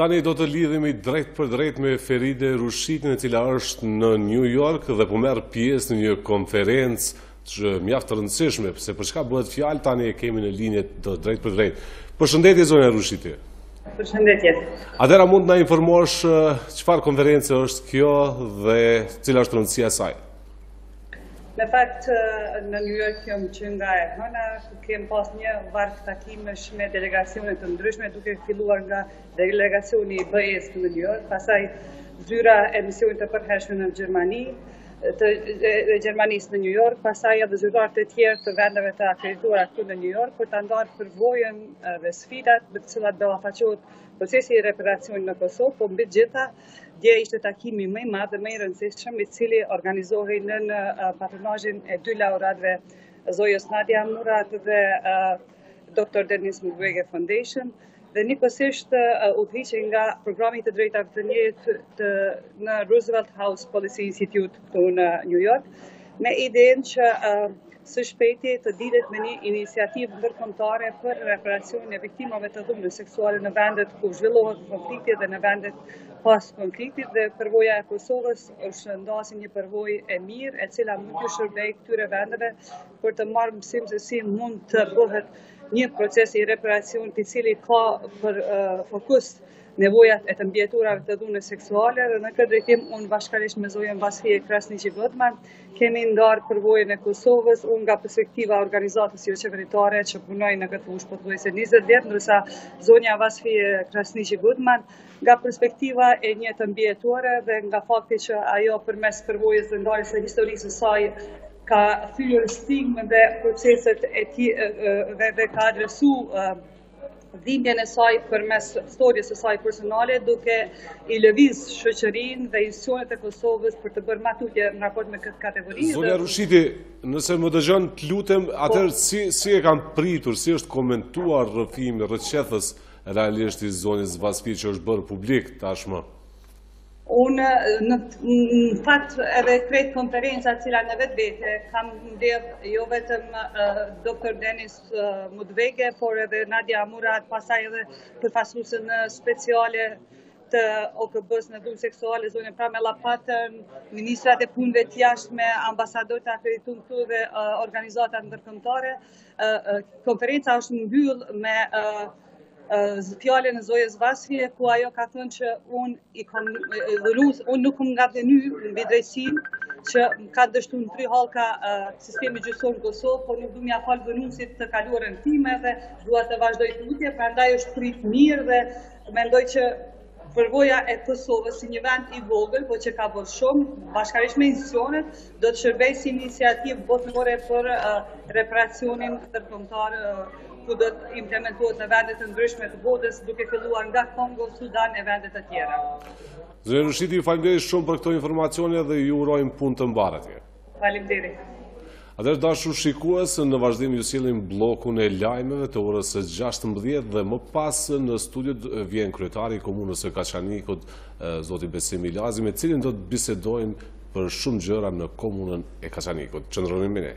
Tani do të lidhemi drejtpërdrejt me Feride Rushitin e cila është në New York dhe po merr pjesë në një konferencë që mjaft të rëndësishme, se për çka bëhet fjalë tani e kemi në linjë të drejtpërdrejtë. Përshëndetje zonja Rushiti. Përshëndetje. Atëherë mund të na informosh çfarë konference është kjo dhe cila është rëndësia e saj? Në fakt, në New York jam që nga e hëna, ku kem pas një varg takimesh me delegacione të ndryshme, duke filluar nga delegacioni i BE-s në New York, pastaj zyra e misionit të përhershme në Gjermani, të Gjermanisë në New York, pastaj edhe zyrtarë të tjerë të vendeve të akredituara këtu në New York, për të ndarë përvojën dhe sfidat me të cilat ballafaqohet procesi i reparacionit në Kosovë, po mbi të gjitha Dje ishte takimi më i madh dhe më i rëndësishëm, i cili organizohej nën patronazhin e dy laureatëve, Zonjës Nadia Murat dhe Dr. Denis Mukwege Foundation, dhe njëkohësisht udhëhiqej nga programi i të drejtave të njeriut në Roosevelt House Policy Institute këtu në New York, me idenë që Së shpejti të dilet me një iniciativë ndërkombëtare për reparacionin e viktimave të dhunës seksuale në vendet ku zhvillohet konflikti dhe në vendet pas konfliktit dhe përvoja e Kosovës është nda si një përvojë e mirë e cila mund t'ju shërbejë këtyre vendeve për të marrë mësim se si mund të bëhet një proces i reparacionit i cili ka për uh, fokus nevojat e të mbijetuarave të dhunës seksuale dhe në këtë drejtim unë bashkërisht me Zonjën Vasfije Krasniqi Goodman kemi ndarë përvojën e Kosovës unë nga perspektiva e organizatës joqeveritare që punoj në këtë fushë pothuajse 20 vjet ndërsa Zonja Vasfije Krasniqi Goodman nga perspektiva e një të mbijetuare dhe nga fakti që ajo përmes përvojës dhe ndarjes së historisë së saj ka thyrë stigmën dhe proceset edhe ka adresu dhimbjen e saj përmes storjes së saj personale, duke i lëviz shoqërinë dhe institucionet e Kosovës për të bërë ma tutje në raport me këtë kategori. Zonja Rushiti, nëse më dëgjon, të lutem, po. atëherë si si e kanë pritur, si është komentuar rrëfimi rrëqethës realisht i zonjës Vasfi që është bërë publik tashmë? Unë në, në fakt edhe krejt konferenca e cila në vetvete ka mbledh jo vetëm uh, doktor Denis Mukwege, por edhe Nadia Murat, pastaj edhe përfaqësuesen speciale të OKB-s në dhunë seksuale, zonja Pramila Patten, ministrat e punëve të jashtme, ambasadorët e akredituar këtu dhe organizatat ndërkombëtare. Konferenca është mbyll me fjalën e zonjës Vasfije, ku ajo ka thënë që unë i kam dhuru, unë nuk m'u ka venu mbi drejtësinë, që ka dështu në tri halka sistemi gjyqësor në Kosovë, por nuk du me ia falë dhunuesit të kaluarën time dhe dua të vazhdoj tutje, prandaj është prit mirë dhe mendoj që Përvoja e Kosovës si një vend i vogël, po që ka bërë shumë, bashkarisht me institucionet, do të shërbejë si iniciativë botëore për reparacionin ndërkombëtar, ku do të implementohet në vende të ndryshme të botës, duke filluar nga Kongo, Sudani e vende të tjera. Zonja Rushiti, ju faleminderit shumë për këto informacione dhe ju urojmë punë të mbarë atje. Faleminderit. Atëherë dashur shikues, në vazhdim ju sjellim bllokun e lajmeve të orës 16 dhe më pas në studio vjen kryetari i komunës së Kaçanikut, zoti Besim Ilazi, me cilin do të bisedojmë për shumë gjëra në komunën e Kaçanikut. Qëndroni me ne.